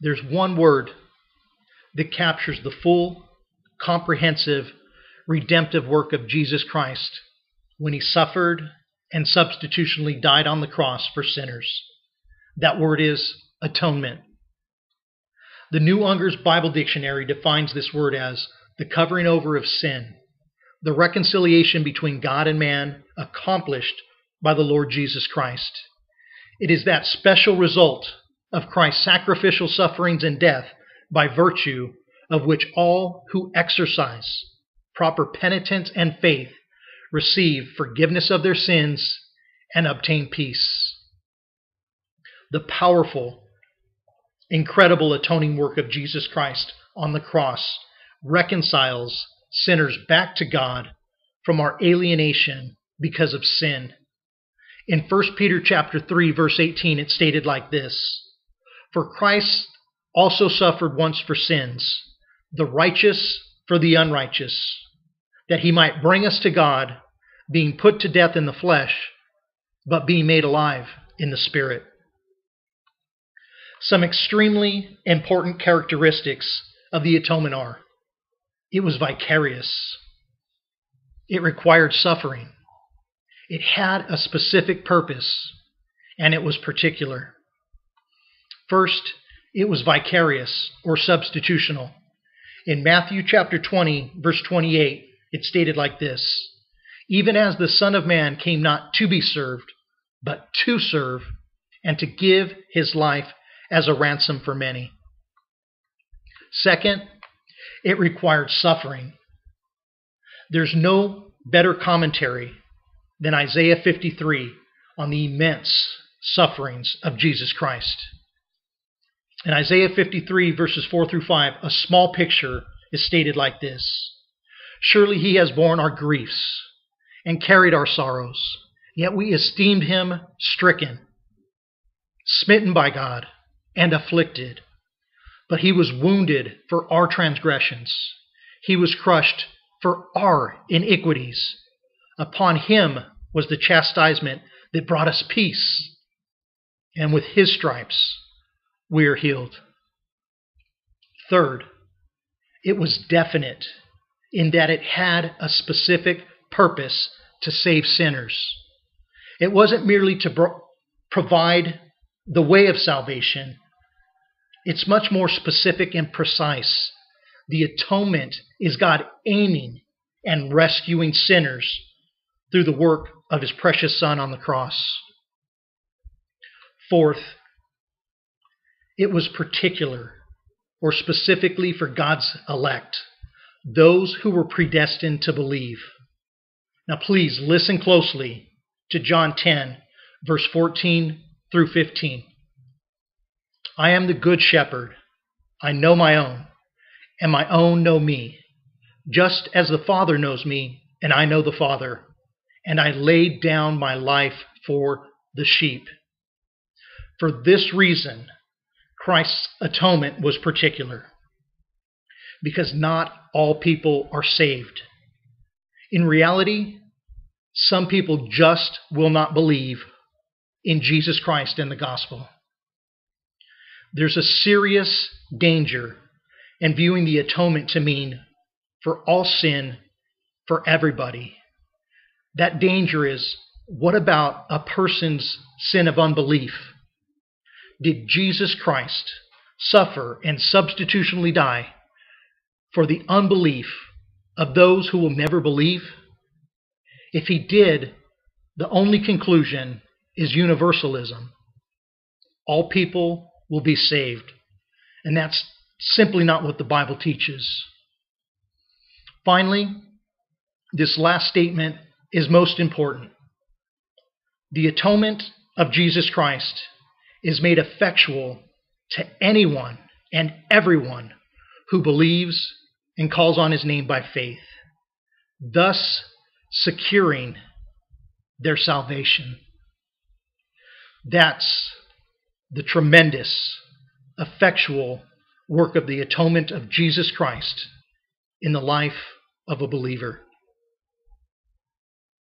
there's one word that captures the full, comprehensive, redemptive work of Jesus Christ when he suffered and substitutionally died on the cross for sinners. That word is atonement. The New Unger's Bible Dictionary defines this word as the covering over of sin, the reconciliation between God and man accomplished by the Lord Jesus Christ. It is that special result of Christ's sacrificial sufferings and death by virtue of which all who exercise proper penitence and faith receive forgiveness of their sins and obtain peace. The powerful, incredible atoning work of Jesus Christ on the cross reconciles sinners back to God from our alienation because of sin. In 1 Peter chapter 3 verse 18 it stated like this: For Christ also suffered once for sins, the righteous for the unrighteous, that he might bring us to God, being put to death in the flesh, but being made alive in the spirit. Some extremely important characteristics of the atonement are it was vicarious, it required suffering, it had a specific purpose, and it was particular. First, it was vicarious or substitutional. In Matthew chapter 20, verse 28, it stated like this Even as the Son of Man came not to be served, but to serve, and to give his life as a ransom for many. Second, it required suffering. There's no better commentary than Isaiah 53 on the immense sufferings of Jesus Christ. In Isaiah 53, verses 4 through 5, a small picture is stated like this Surely he has borne our griefs and carried our sorrows, yet we esteemed him stricken, smitten by God, and afflicted. But he was wounded for our transgressions, he was crushed for our iniquities. Upon him was the chastisement that brought us peace, and with his stripes we are healed. Third, it was definite in that it had a specific purpose to save sinners. It wasn't merely to pro- provide the way of salvation, it's much more specific and precise. The atonement is God aiming and rescuing sinners through the work of his precious Son on the cross. Fourth, it was particular or specifically for God's elect, those who were predestined to believe. Now, please listen closely to John 10, verse 14 through 15. I am the good shepherd. I know my own, and my own know me, just as the Father knows me, and I know the Father, and I laid down my life for the sheep. For this reason, Christ's atonement was particular, because not all people are saved. In reality, some people just will not believe in Jesus Christ and the gospel. There's a serious danger in viewing the atonement to mean for all sin for everybody. That danger is what about a person's sin of unbelief? Did Jesus Christ suffer and substitutionally die for the unbelief of those who will never believe? If he did, the only conclusion is universalism. All people will be saved. And that's simply not what the Bible teaches. Finally, this last statement is most important. The atonement of Jesus Christ is made effectual to anyone and everyone who believes and calls on his name by faith, thus securing their salvation. That's the tremendous, effectual work of the atonement of Jesus Christ in the life of a believer.